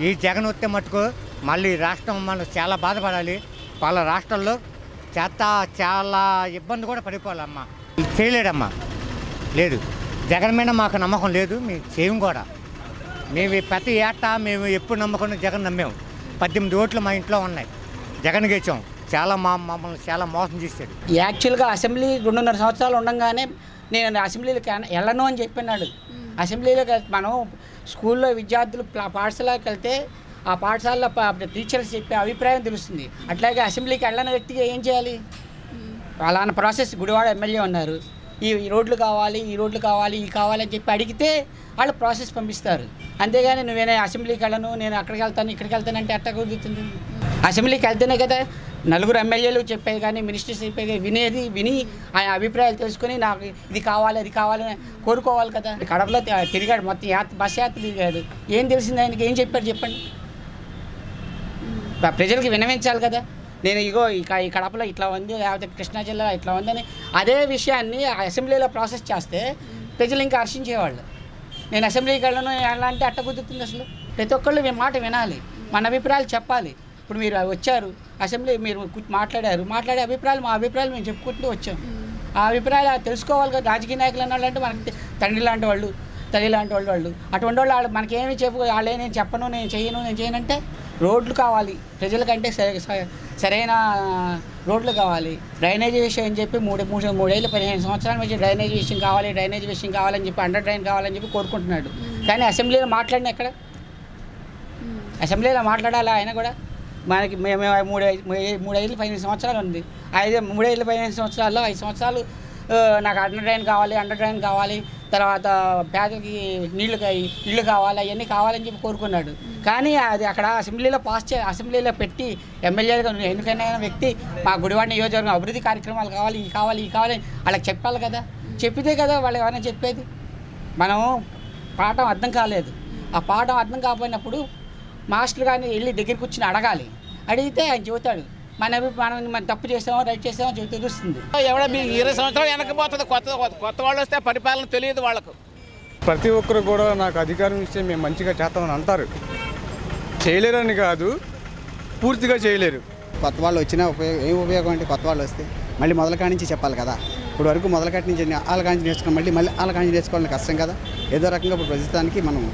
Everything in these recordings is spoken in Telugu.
ఈ జగన్ వస్తే మటుకు మళ్ళీ రాష్ట్రం మనం చాలా బాధపడాలి. వాళ్ళ రాష్ట్రాల్లో చేత చాలా ఇబ్బంది కూడా పడిపోవాలమ్మా. చేయలేడమ్మా. లేదు. జగన్ మీద మాకు నమ్మకం లేదు. మేము చేయం కూడా. మేము ప్రతి ఏటా మేము ఎప్పుడు నమ్మకుండా జగన్ నమ్మాము పద్దెనిమిది ఓట్లు మా ఇంట్లో ఉన్నాయి. జగన్ గెలిచాం. చాలా మా మమ్మల్ని చాలా మోసం చేశాడు. యాక్చువల్గా అసెంబ్లీ రెండున్నర సంవత్సరాలు ఉండగానే నేను అసెంబ్లీలోకి వెళ్ళను అని చెప్పినాడు. అసెంబ్లీలోకి వెళ్- మనం స్కూల్లో విద్యార్థులు పాఠశాలకు వెళ్తే ఆ పాఠశాలలో టీచర్స్ చెప్పే అభిప్రాయం తెలుస్తుంది. అట్లాగే అసెంబ్లీకి వెళ్ళని వ్యక్తిగా ఏం చేయాలి? అలాన ప్రాసెస్ గుడివాడ ఎమ్మెల్యే ఉన్నారు. ఈ రోడ్లు కావాలి ఈ రోడ్లు కావాలి ఈ కావాలి అని చెప్పి అడిగితే వాళ్ళు ప్రాసెస్ పంపిస్తారు. అంతేగాని నువ్వేనే అసెంబ్లీకి వెళ్ళను నేను అక్కడికి వెళ్తాను ఇక్కడికి వెళ్తాను అంటే ఎట్ట కుదురుతుంది? అసెంబ్లీకి వెళ్తేనే కదా నలుగురు ఎమ్మెల్యేలు చెప్పేది కానీ మినిస్టర్స్ చెప్పేది వినేది విని ఆయన అభిప్రాయాలు తెలుసుకొని నాకు ఇది కావాలి అది కావాలని కోరుకోవాలి కదా. కడపలో తిరిగాడు మొత్తం యాత్ర బస్ యాత్ర తిరిగాడు. ఏం తెలిసింది ఆయనకి? ఏం చెప్పారు చెప్పండి. ప్రజలకి వినవించాలి కదా. నేను ఇగో ఇక ఈ కడపలో ఇట్లా ఉంది లేకపోతే కృష్ణా జిల్లా ఇట్లా ఉందని అదే విషయాన్ని ఆ అసెంబ్లీలో ప్రాసెస్ చేస్తే ప్రజలు ఇంకా హర్షించేవాళ్ళు. నేను అసెంబ్లీకి వెళ్ళను ఎలా అంటే అట్ట కుదురుతుంది అసలు. ప్రతి ఒక్కళ్ళు మీ మాట వినాలి. మన అభిప్రాయాలు చెప్పాలి. ఇప్పుడు మీరు వచ్చారు అసెంబ్లీ మీరు మాట్లాడారు మాట్లాడే అభిప్రాయాలు మా అభిప్రాయాలు మేము చెప్పుకుంటూ వచ్చాం. ఆ అభిప్రాయాలు తెలుసుకోవాలి కదా రాజకీయ నాయకులు అన్న వాళ్ళు అంటే మనకి తండ్రి లాంటి వాళ్ళు తల్లి లాంటి వాళ్ళు వాళ్ళు. అటువంటి వాళ్ళు వాళ్ళు మనకేమి చెప్పు వాళ్ళే నేను చెప్పను నేను చేయను నేను చేయను అంటే రోడ్లు కావాలి. ప్రజలకంటే సరైన రోడ్లు కావాలి. డ్రైనేజీ విషయం అని చెప్పి మూడు మూడు మూడేళ్ళు పదిహేను సంవత్సరాల నుంచి డ్రైనేజీ విషయం కావాలి డ్రైనేజీ విషయం కావాలని చెప్పి అండర్ డ్రైన్ కావాలని చెప్పి కోరుకుంటున్నాడు. కానీ అసెంబ్లీలో మాట్లాడిన ఎక్కడ? అసెంబ్లీలో మాట్లాడాలా ఆయన కూడా? మనకి మేము మూడు మూడు- ఐదు పదిహేను సంవత్సరాలు ఉంది. ఐదు మూడేళ్ళు పదిహేను సంవత్సరాల్లో ఐదు సంవత్సరాలు నాకు అండర్ డ్రైన్ కావాలి అండర్ డ్రైన్ కావాలి తర్వాత పేదలకి నీళ్ళు ఇళ్ళు ఇల్లు కావాలి అవన్నీ కావాలని చెప్పి కోరుకున్నాడు. కానీ అది అక్కడ అసెంబ్లీలో పాస్ చే అసెంబ్లీలో పెట్టి ఎమ్మెల్యేగా ఎన్నికైన వ్యక్తి మా గుడివాడ నియోజకవర్గం అభివృద్ధి కార్యక్రమాలు కావాలి ఈ కావాలి ఈ కావాలి వాళ్ళకి చెప్పాలి కదా. చెప్పితే కదా వాళ్ళు ఎవరైనా చెప్పేది. మనం పాఠం అర్థం కాలేదు. ఆ పాఠం అర్థం కాకపోయినప్పుడు మాస్టర్ గారిని వెళ్ళి దగ్గరికి కూర్చుని అడగాలి. అడిగితే ఆయన చెబుతాడు మన మనం మనం తప్పు చేసామో రైట్ చేసామో చెబుతూ తెలుస్తుంది. ఎవడ మీ ఇరవై సంవత్సరాలు వెనకపోతుంది కొత్త కొత్త- వాళ్ళు వస్తే పరిపాలన తెలియదు వాళ్ళకు. ప్రతి ఒక్కరు కూడా నాకు అధికారం ఇస్తే మేము మంచిగా చేస్తామని అంటారు. చేయలేరని కాదు పూర్తిగా చేయలేరు. కొత్త వాళ్ళు వచ్చినా ఉపయోగం ఏం ఉపయోగం అంటే కొత్త వాళ్ళు వస్తే మళ్ళీ మొదల కాడి నుంచి చెప్పాలి కదా. ఇప్పుడు వరకు మొదల కాడి నుంచి వాళ్ళ కాడి నుంచి నేర్చుకుని మళ్ళీ మళ్ళీ వాళ్ళ కాడి నుంచి నేర్చుకోవడం కష్టం కదా. ఏదో రకంగా ఇప్పుడు ప్రస్తుతానికి మనం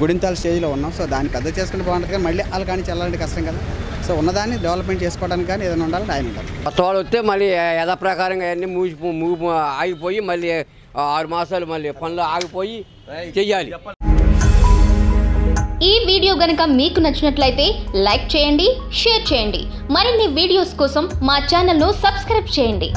గుడింతాల స్టేజ్లో ఉన్నాం. సో దాన్ని పెద్ద చేసుకుంటే బాగుంటుంది కానీ మళ్ళీ వాళ్ళ కాడి నుంచి వెళ్ళాలంటే కష్టం కదా. సో ఉన్నదాన్ని డెవలప్మెంట్ చేసుకోవడానికి కానీ ఏదైనా ఉండాలంటే ఆయన ఉండాలి కొత్త వాళ్ళు వస్తే మళ్ళీ యథాప్రకారంగా అన్నీ మూసి మూగి ఆగిపోయి మళ్ళీ ఆరు మాసాలు మళ్ళీ పనులు ఆగిపోయి చెయ్యాలి. ఈ వీడియో గనుక మీకు నచ్చినట్లయితే లైక్ చేయండి షేర్ చేయండి. మరిన్ని వీడియోస్ కోసం మా ఛానల్ను సబ్స్క్రైబ్ చేయండి.